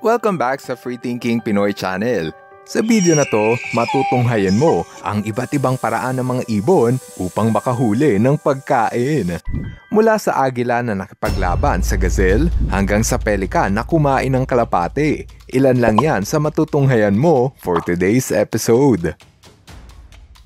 Welcome back sa Free Thinking Pinoy Channel. Sa video na to, matutunghayan mo ang iba't ibang paraan ng mga ibon upang makahuli ng pagkain. Mula sa agila na nakipaglaban sa gazelle hanggang sa pelikan na kumain ng kalapate. Ilan lang yan sa matutunghayan mo for today's episode.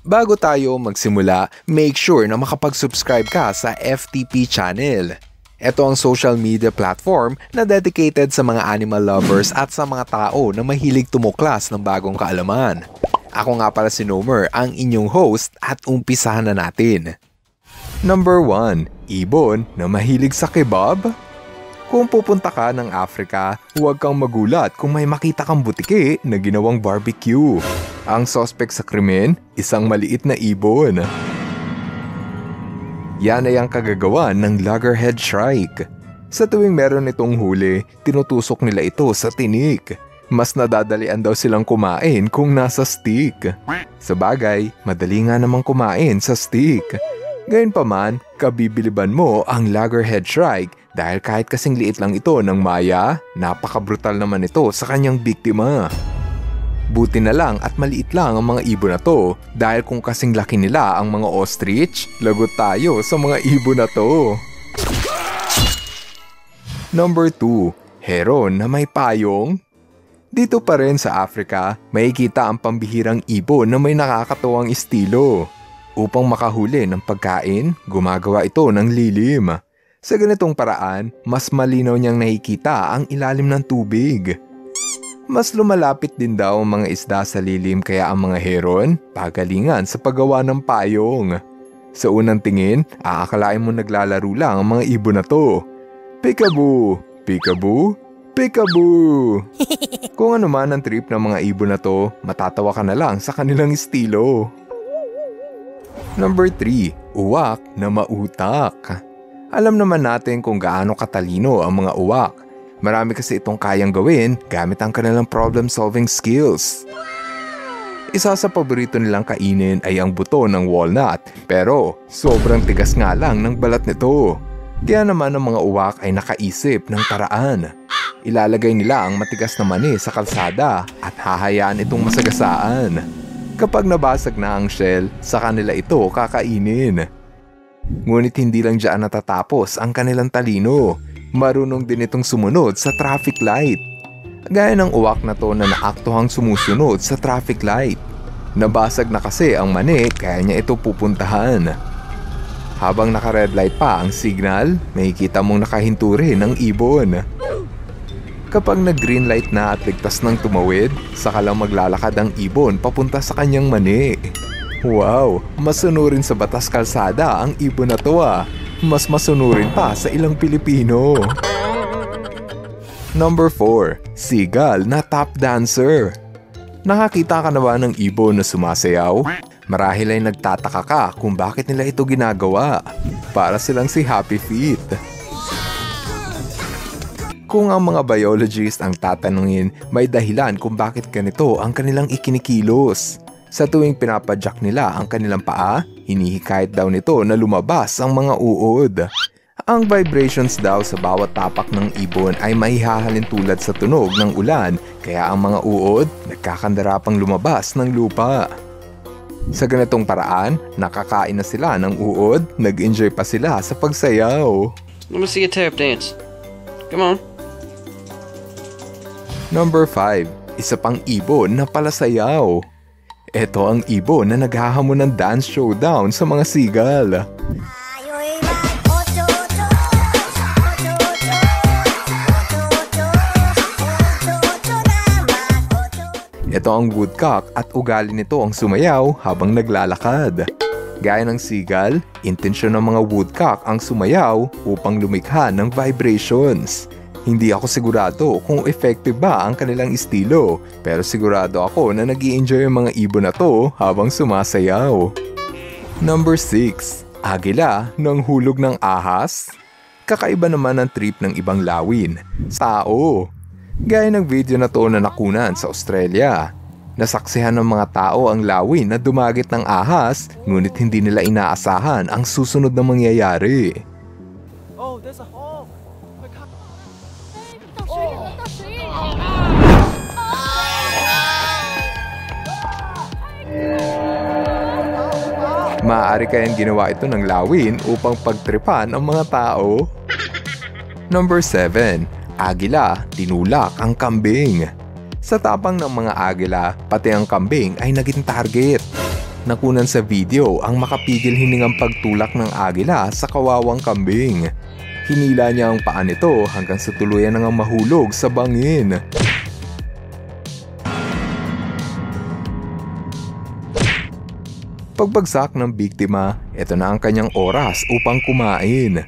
Bago tayo magsimula, make sure na makapag-subscribe ka sa FTP channel. Ito ang social media platform na dedicated sa mga animal lovers at sa mga tao na mahilig tumuklas ng bagong kaalaman. Ako nga pala si Nomer, ang inyong host at umpisahan na natin. Number 1. Ibon na mahilig sa kebab? Kung pupunta ka ng Africa, huwag kang magulat kung may makita kang butike na ginawang barbecue. Ang suspect sa krimen, isang maliit na ibon. Yan ay ang kagagawa ng loggerhead shrike. Sa tuwing meron itong huli, tinutusok nila ito sa tinik. Mas nadadalian daw silang kumain kung nasa stick. Sa bagay, madali nga namang kumain sa stick. Gayunpaman, kabibiliban mo ang loggerhead shrike dahil kahit kasing liit lang ito ng maya, napakabrutal naman ito sa kanyang biktima. Buti na lang at maliit lang ang mga ibon na to dahil kung kasing laki nila ang mga ostrich, lagot tayo sa mga ibon na to. Number 2. Heron na may payong dito pa rin sa Africa, makikita ang pambihirang ibon na may nakakatuwang estilo. Upang makahuli ng pagkain, gumagawa ito ng lilim. Sa ganitong paraan, mas malinaw niyang nakikita ang ilalim ng tubig. Mas lumalapit din daw ang mga isda sa lilim kaya ang mga heron pagalingan sa paggawa ng payong. Sa unang tingin, aakalain mo naglalaro lang ang mga ibon na to. Peekaboo! Peekaboo! Peekaboo! Kung ano man ang trip ng mga ibon na to, matatawa ka na lang sa kanilang estilo. Number 3. Uwak na mautak. Alam naman natin kung gaano katalino ang mga uwak. Marami kasi itong kayang gawin gamit ang kanilang problem-solving skills. Isa sa paborito nilang kainin ay ang buto ng walnut pero sobrang tigas nga lang ng balat nito. Kaya naman ang mga uwak ay nakaisip ng paraan. Ilalagay nila ang matigas na mani sa kalsada at hahayaan itong masagasaan. Kapag nabasag na ang shell, sa kanila ito kakainin. Ngunit hindi lang dyan natatapos ang kanilang talino. Marunong din itong sumunod sa traffic light. Gaya ng uwak na to na naaktuhang sumusunod sa traffic light. Nabasag na kasi ang mani kaya niya ito pupuntahan. Habang naka-red light pa ang signal, makikita mong nakahinto rin ang ibon. Kapag nag-green light na at ligtas ng tumawid, saka lang maglalakad ang ibon papunta sa kanyang mani. Wow, masunurin sa batas kalsada ang ibon na to ah. Mas masunurin pa sa ilang Pilipino. Number 4. Seagull na top dancer. Nakakita ka na ba ng ibon na sumasayaw? Marahil ay nagtataka ka kung bakit nila ito ginagawa. Para silang si Happy Feet. Kung ang mga biologist ang tatanungin, may dahilan kung bakit ganito ang kanilang ikinikilos. Sa tuwing pinapadyak nila ang kanilang paa, hinihikayat daw nito na lumabas ang mga uod. Ang vibrations daw sa bawat tapak ng ibon ay mahihahalin tulad sa tunog ng ulan kaya ang mga uod nagkakandarapang lumabas ng lupa. Sa ganitong paraan, nakakain na sila ng uod, nag-enjoy pa sila sa pagsayaw. Let me see a tap dance. Come on. Number 5. Isa pang ibon na palasayaw. Ito ang ibon na naghahamon ng dance showdown sa mga sigal. Ito ang woodcock at ugali nito ang sumayaw habang naglalakad. Gaya ng sigal, intensyon ng mga woodcock ang sumayaw upang lumikha ng vibrations. Hindi ako sigurado kung effective ba ang kanilang estilo, pero sigurado ako na nag enjoy ang mga ibon na to habang sumasayaw. Number 6. Agila ng hulog ng ahas. Kakaiba naman ang trip ng ibang lawin. Tao. Gaya ng video na to na nakunan sa Australia. Nasaksihan ng mga tao ang lawin na dumagit ng ahas ngunit hindi nila inaasahan ang susunod na mangyayari. Oh, there's a hole. Maaari kayang ginawa ito ng lawin upang pagtripan ang mga tao. Number 7. Agila, tinulak ang kambing. Sa tapang ng mga agila, pati ang kambing ay naging target. Nakunan sa video ang makapigil hiningang pagtulak ng agila sa kawawang kambing. Hinila niya ang paa nito hanggang sa tuluyan nang mahulog sa bangin. Pagbagsak ng biktima, ito na ang kanyang oras upang kumain.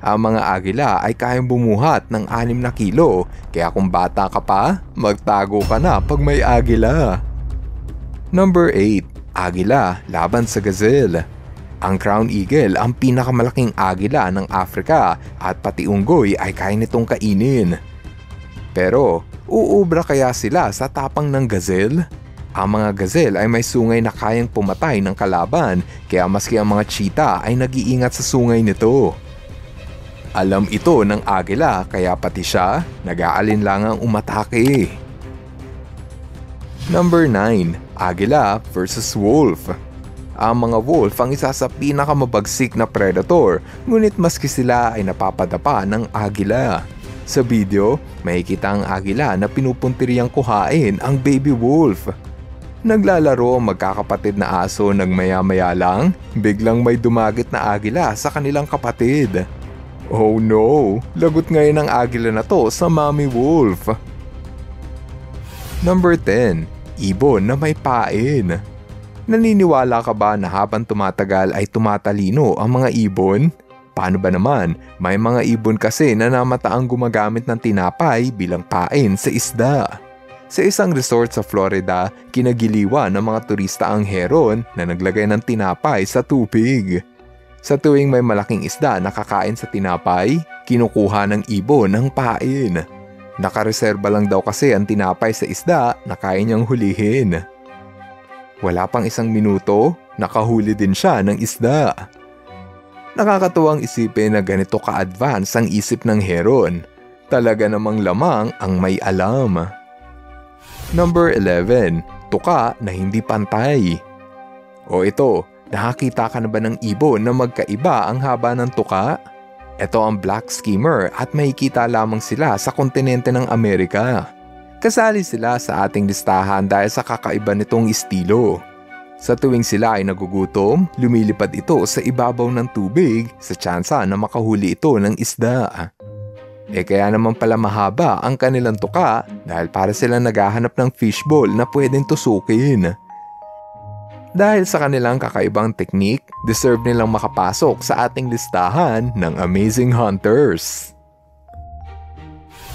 Ang mga agila ay kayang bumuhat ng 6 na kilo, kaya kung bata ka pa, magtago ka na pag may agila. Number 8. Agila laban sa gazelle. Ang crown eagle ang pinakamalaking agila ng Africa at pati unggoy ay kaya nitong kainin. Pero, uubra kaya sila sa tapang ng gazelle? Ang mga gazelle ay may sungay na kayang pumatay ng kalaban kaya maski ang mga cheetah ay nag-iingat sa sungay nito. Alam ito ng agila kaya pati siya nag-aalinlangang umatake. Number 9. Agila versus Wolf ang mga wolf ang isa sa pinakamabagsik na predator, ngunit maski sila ay napapadapa ng agila. Sa video, makikita ang agila na pinupuntiriyang kuhain ang baby wolf. Naglalaro ang magkakapatid na aso ng maya-maya lang, biglang may dumagit na agila sa kanilang kapatid. Oh no, lagot ngayon ang agila na to sa mommy wolf. Number 10. Ibon na may pain. Naniniwala ka ba na habang tumatagal ay tumatalino ang mga ibon? Paano ba naman? May mga ibon kasi na namataang gumagamit ng tinapay bilang pain sa isda. Sa isang resort sa Florida, kinagiliwan ng mga turista ang heron na naglagay ng tinapay sa tubig. Sa tuwing may malaking isda na kakain sa tinapay, kinukuha ng ibon ang pain. Nakareserba lang daw kasi ang tinapay sa isda na kaya niyang hulihin. Wala pang isang minuto, nakahuli din siya ng isda. Nakakatuwang isipin na ganito ka-advance ang isip ng heron. Talaga namang lamang ang may alam. Number 11. Tuka na hindi pantay. O ito, nakakita ka na ba ng ibon na magkaiba ang haba ng tuka? Ito ang black skimmer at makikita lamang sila sa kontinente ng Amerika. Kasali sila sa ating listahan dahil sa kakaiba nitong estilo. Sa tuwing sila ay nagugutom, lumilipad ito sa ibabaw ng tubig sa tsansa na makahuli ito ng isda. E kaya naman pala mahaba ang kanilang tuka dahil para sila naghahanap ng fishbowl na pwedeng tusukin. Dahil sa kanilang kakaibang teknik, deserve nilang makapasok sa ating listahan ng Amazing Hunters.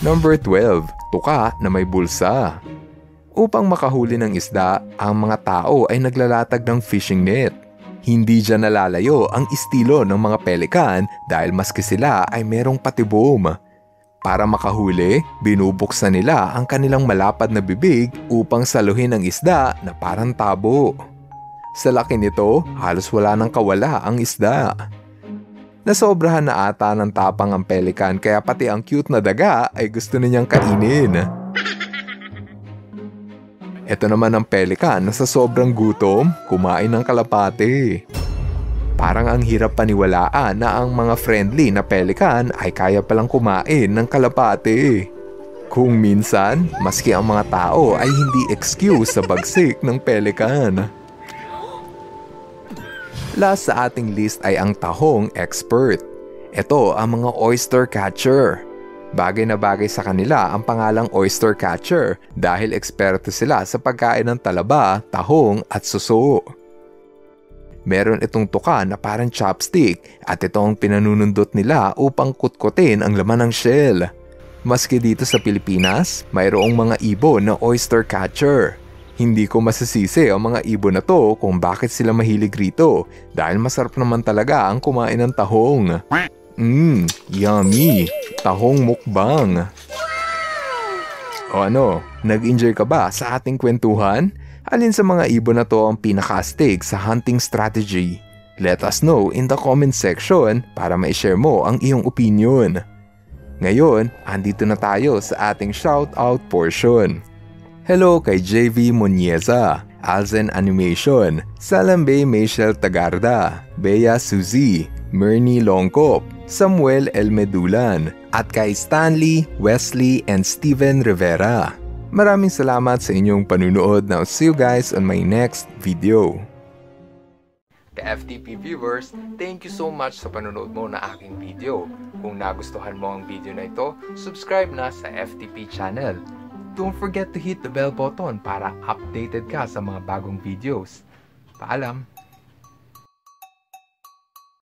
Number 12 tuka na may bulsa. Upang makahuli ng isda, ang mga tao ay naglalatag ng fishing net. Hindi dyan nalalayo ang estilo ng mga pelikan dahil maski sila ay merong patibom. Para makahuli, binubuksan nila ang kanilang malapad na bibig upang saluhin ang isda na parang tabo. Sa laki nito, halos wala nang kawala ang isda. Nasobrahan na ata ng tapang ang pelikan kaya pati ang cute na daga ay gusto niyang kainin. Ito naman ang pelikan na sa sobrang gutom, kumain ng kalapate. Parang ang hirap paniwalaan na ang mga friendly na pelikan ay kaya palang kumain ng kalapate. Kung minsan, maski ang mga tao ay hindi excuse sa bagsik ng pelikan. Last sa ating list ay ang tahong expert. Ito ang mga oyster catcher. Bagay na bagay sa kanila ang pangalang oyster catcher dahil eksperto sila sa pagkain ng talaba, tahong at suso. Meron itong tuka na parang chopstick at ito ang pinanunundot nila upang kutkutin ang laman ng shell. Maski dito sa Pilipinas, mayroong mga ibon na oyster catcher. Hindi ko masasisi ang mga ibon na to kung bakit sila mahilig rito dahil masarap naman talaga ang kumain ng tahong. Mmm, yummy! Tahong mukbang! O ano, nag-enjoy ka ba sa ating kwentuhan? Alin sa mga ibon na to ang pinaka-astig sa hunting strategy? Let us know in the comment section para ma-share mo ang iyong opinion. Ngayon, andito na tayo sa ating shoutout portion. Hello kay JV Monieza. Alzen Animation, Salambe Michelle Tagarda, Bea Suzy, Mernie Longkop, Samuel El Medulan, at kay Stanley, Wesley, and Steven Rivera. Maraming salamat sa inyong panunood. Now see you guys on my next video. Ka-FTP viewers, thank you so much sa panonood mo na aking video. Kung nagustuhan mo ang video na ito, subscribe na sa FTP channel. Don't forget to hit the bell button para updated ka sa mga bagong videos. Paalam!